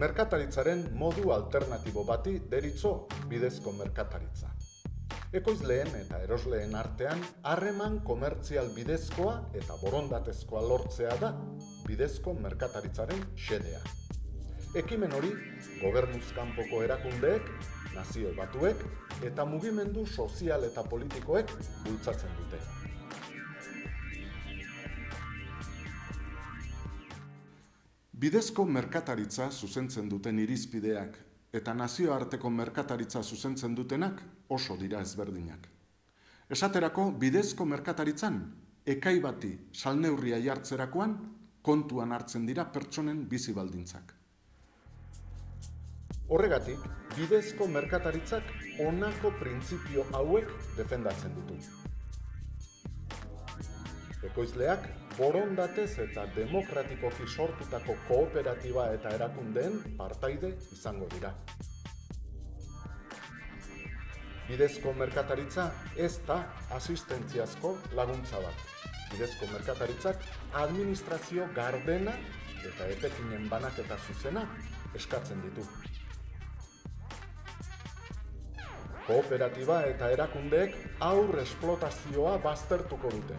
merkataritzaren modu alternatibo bati deritzo bidezko merkataritza. Ekoizleen eta erosleen artean harreman komertzial bidezkoa eta borondatezkoa lortzea da bidezko merkataritzaren xedea. Ekimen hori gobernuzkanpoko erakundeek, nazio batuek eta mugimendu sozial eta politikoek bultzatzen dute. Bidezko merkataritza zuzentzen duten irizpideak eta nazioarteko merkataritza zuzentzen dutenak oso dira ezberdinak. Esaterako, bidezko merkataritzan, ekai bati salneurria jartzerakoan, kontuan hartzen dira pertsonen bizi baldintzak. Horregatik, bidezko merkataritzak honako printzipio hauek defendatzen ditu. Ekoizleak borondatez eta demokratikoki sortutako kooperatiba eta erakundeen partaide izango dira. Bidezko merkataritza ez da asistentziazko laguntza bat. Bidezko merkataritzak administrazio gardena eta etekinen banaketa zuzena eskatzen ditu. Kooperatiba eta erakundeek aur esplotazioa baztertuko dute.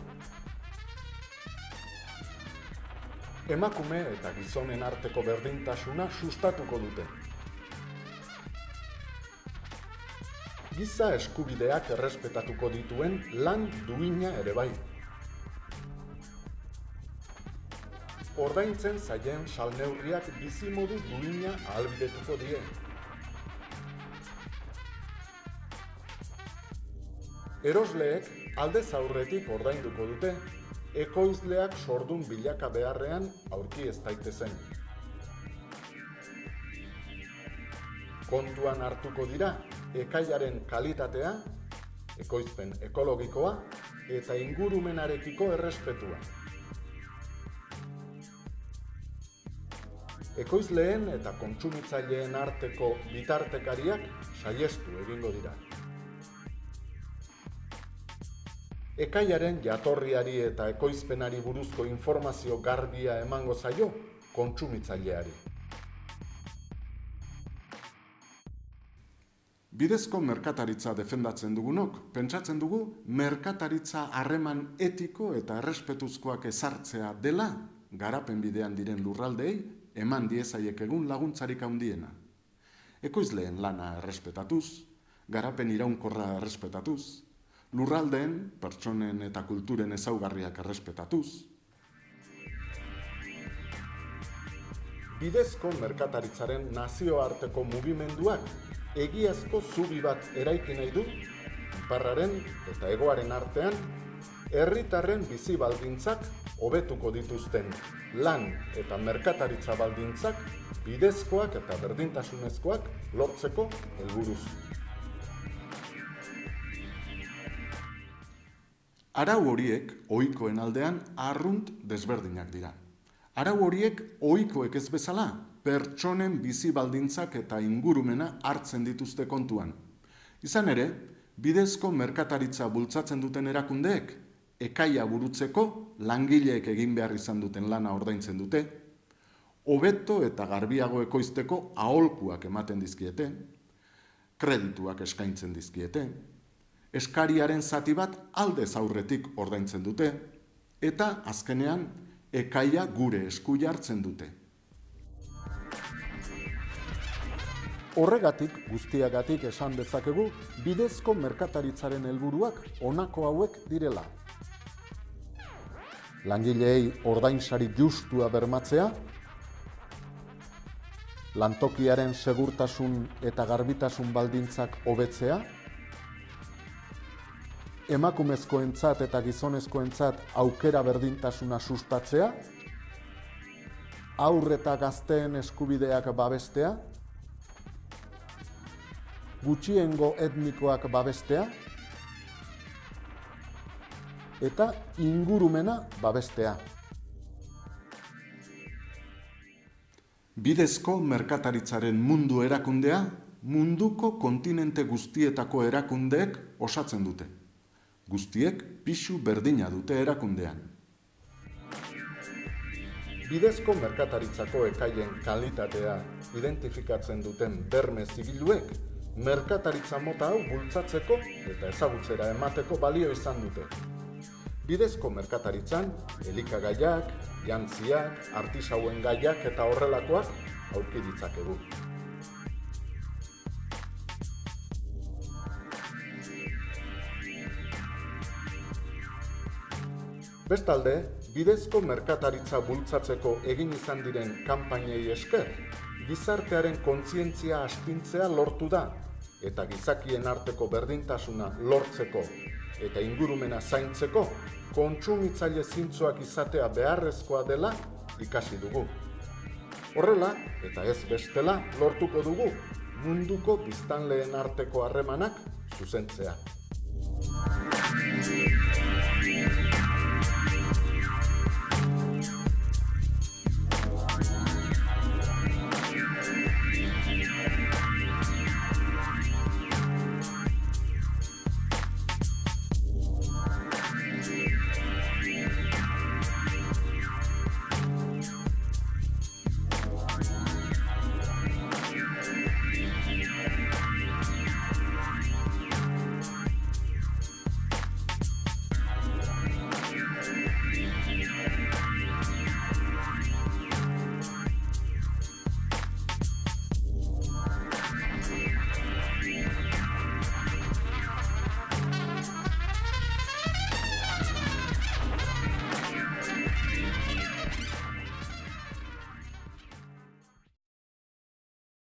Emakume eta gizonen arteko berdintasuna sustatuko dute. Giza eskubideak errespetatuko dituen lan duina ere bai. Ordaintzen zaien salneurriak bizimodu duina ahalbidetuko die. Erosleek alde zaurretik ordainduko dute ekoizleak sordun bilaka beharrean aurki ez daitezen. Kontuan hartuko dira ekaiaren kalitatea, ekoizpen ekologikoa eta ingurumenarekiko errespetua. Ekoizleen eta kontsumitzaileen arteko bitartekariak saiestu egingo dira. Ekaiaren jatorriari eta ekoizpenari buruzko informazio garbia emango zaio kontsumitzaileari. Bidezko merkataritza defendatzen dugunok, pentsatzen dugu merkataritza harreman etiko eta errespetuzkoak ezartzea dela garapen bidean diren lurraldei eman diezaiek egun laguntzarik handiena. Ekoizleen lana errespetatuz, garapen iraunkorra errespetatuz, lurraldeen, pertsonen eta kulturen ezaugarriak errespetatuz. Bidezko merkataritzaren nazioarteko mugimenduak egiazko zubi bat eraiki nahi du, iparraren eta egoaren artean, herritarren bizi baldintzak hobetuko dituzten lan eta merkataritza baldintzak bidezkoak eta berdintasunezkoak lortzeko helburuz. Arau horiek ohikoen aldean arrunt desberdinak dira. Arau horiek ohikoek ez bezala pertsonen bizi baldintzak eta ingurumena hartzen dituzte kontuan. Izan ere, bidezko merkataritza bultzatzen duten erakundeek ekaia burutzeko langileek egin behar izan duten lana ordaintzen dute, hobeto eta garbiago ekoizteko aholkuak ematen dizkiete, kredituak eskaintzen dizkiete, eskariaren zati bat alde zaurretik ordaintzen dute, eta azkenean ekaia gure esku jartzen dute. Horregatik guztiagatik esan dezakegu bidezko merkataritzaren helburuak honako hauek direla. Langileei ordainsari justua bermatzea, lantokiaren segurtasun eta garbitasun baldintzak hobetzea, emakumezkoentzat eta gizonezkoentzat aukera berdintasuna sustatzea, aurre eta gazteen eskubideak babestea, gutxiengo etnikoak babestea, eta ingurumena babestea. Bidezko merkataritzaren mundu erakundea, munduko kontinente guztietako erakundeek osatzen dute guztiek pixu berdina dute erakundean. Bidezko merkataritzako ekaien kalitatea identifikatzen duten berme zibiluek, merkataritza mota hau bultzatzeko eta ezagutzera emateko balio izan dute. Bidezko merkataritzan, elikagaiak, jantziak, artisauen gaiak eta horrelakoak aurki ditzakegu. Bestalde, bidezko merkataritza bultzatzeko egin izan diren kanpainei esker, gizartearen kontzientzia astintzea lortu da, eta gizakien arteko berdintasuna lortzeko eta ingurumena zaintzeko, kontsumitzaile zintzoak izatea beharrezkoa dela ikasi dugu. Horrela, eta ez bestela, lortuko dugu munduko biztanleen arteko harremanak zuzentzea.